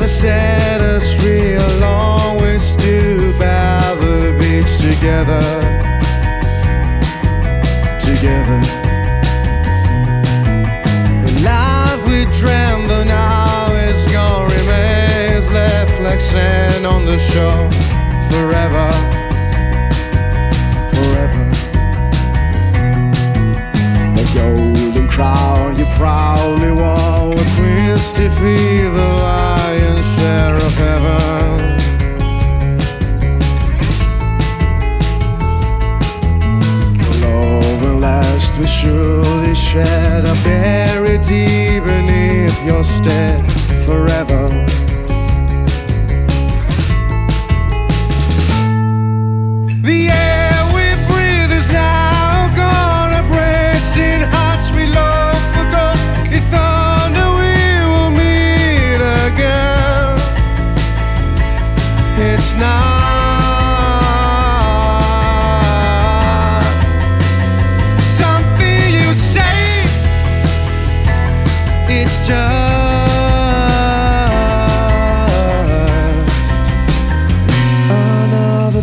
this industry along we stood by the beach together, together. The life we dreamed the now is gone remains left like sand on the shore forever. Surely shed are buried deep beneath your stare forever.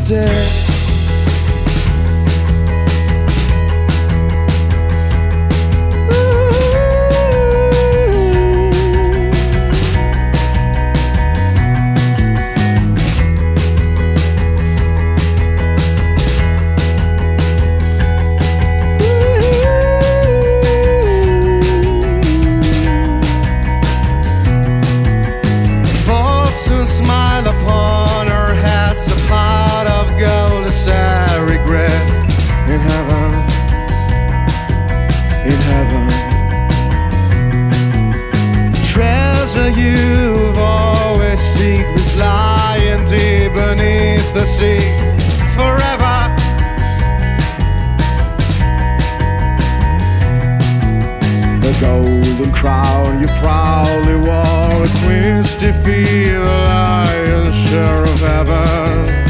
Another seek is lying deep beneath the sea forever. The golden crown you proudly wore at Queen's defeat, the lion's share of heaven.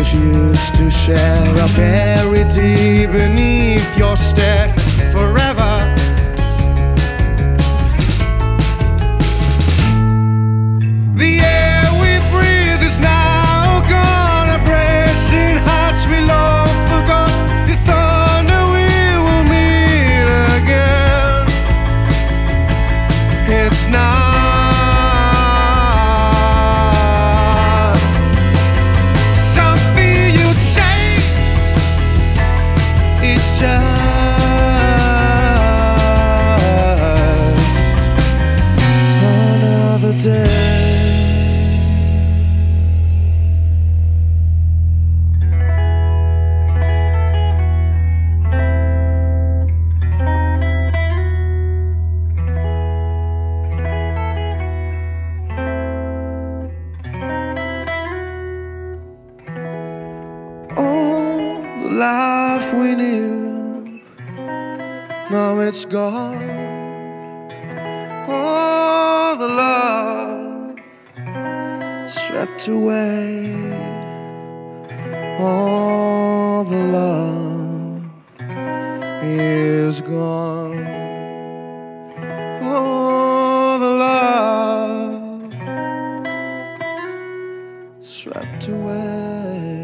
Which used to share are buried deep beneath your stare life we knew, now it's gone. All the love swept away, all the love is gone. All the love swept away.